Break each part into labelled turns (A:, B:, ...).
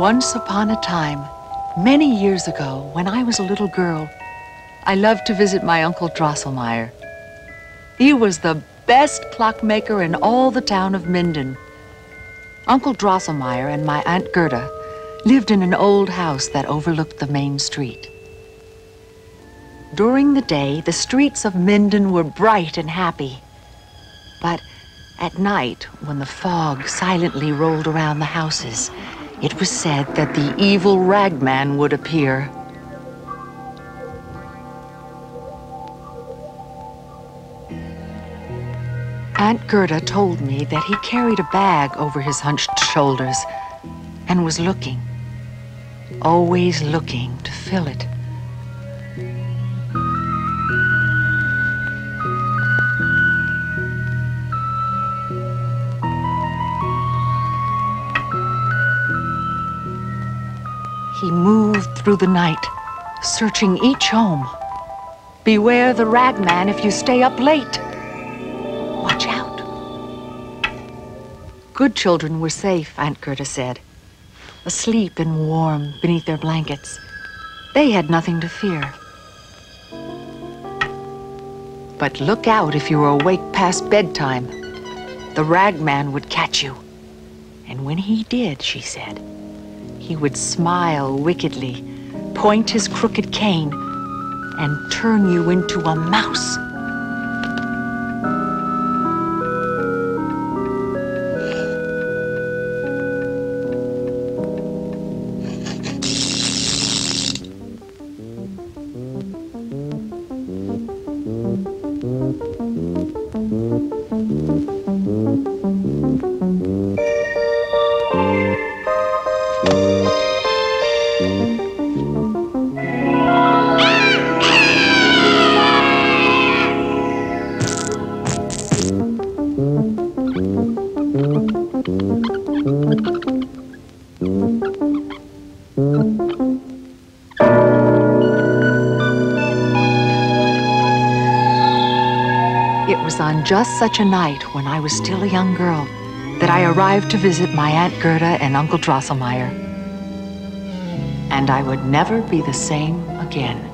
A: Once upon a time, many years ago, when I was a little girl, I loved to visit my Uncle Drosselmeyer. He was the best clockmaker in all the town of Minden. Uncle Drosselmeyer and my Aunt Gerda lived in an old house that overlooked the main street. During the day, the streets of Minden were bright and happy. But at night, when the fog silently rolled around the houses, it was said that the evil ragman would appear. Aunt Gerda told me that he carried a bag over his hunched shoulders and was looking, always looking to fill it. Through the night, searching each home. Beware the ragman if you stay up late. Watch out. Good children were safe, Aunt Gerda said, asleep and warm beneath their blankets. They had nothing to fear. But look out if you were awake past bedtime. The ragman would catch you. And when he did, she said, he would smile wickedly, point his crooked cane, and turn you into a mouse. It was on just such a night when I was still a young girl that I arrived to visit my Aunt Gerda and Uncle Drosselmeyer. And I would never be the same again.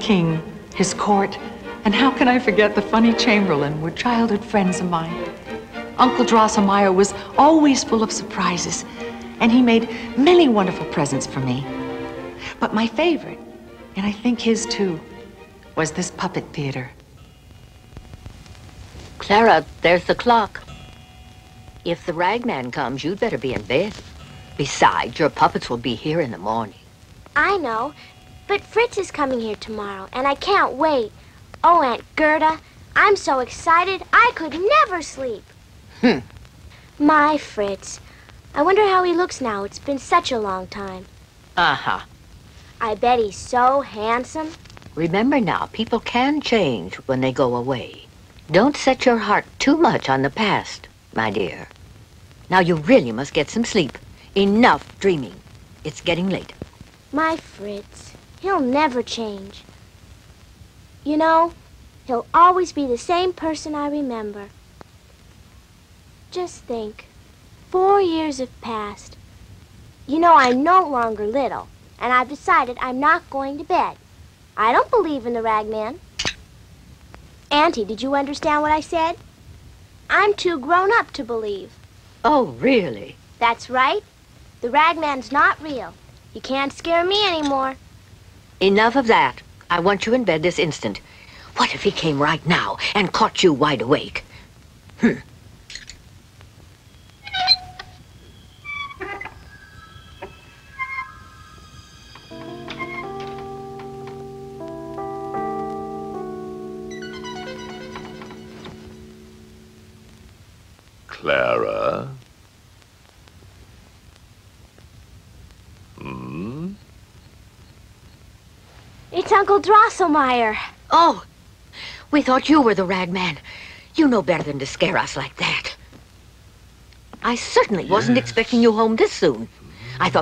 A: King, his court, and how can I forget the funny chamberlain were childhood friends of mine. Uncle Drosselmeyer was always full of surprises, and he made many wonderful presents for me. But my favorite, and I think his too, was this puppet theater.
B: Clara, there's the clock. If the ragman comes, you'd better be in bed. Besides, your puppets will be here in the morning.
C: I know, but Fritz is coming here tomorrow, and I can't wait. Oh, Aunt Gerda, I'm so excited I could never sleep.
B: Hmm.
C: My Fritz. I wonder how he looks now. It's been such a long time.
B: Uh-huh.
C: I bet he's so handsome.
B: Remember now, people can change when they go away. Don't set your heart too much on the past, my dear. Now you really must get some sleep. Enough dreaming. It's getting late.
C: My Fritz. He'll never change. You know, he'll always be the same person I remember. Just think. Four years have passed. You know, I'm no longer little, and I've decided I'm not going to bed. I don't believe in the ragman. Auntie, did you understand what I said? I'm too grown up to believe.
B: Oh, really?
C: That's right. The ragman's not real. You can't scare me anymore.
B: Enough of that. I want you in bed this instant. What if he came right now and caught you wide awake? Hmm.
D: Clara?
C: It's Uncle Drosselmeyer.
B: Oh, we thought you were the ragman. You know better than to scare us like that. I certainly wasn't expecting you home this soon. I thought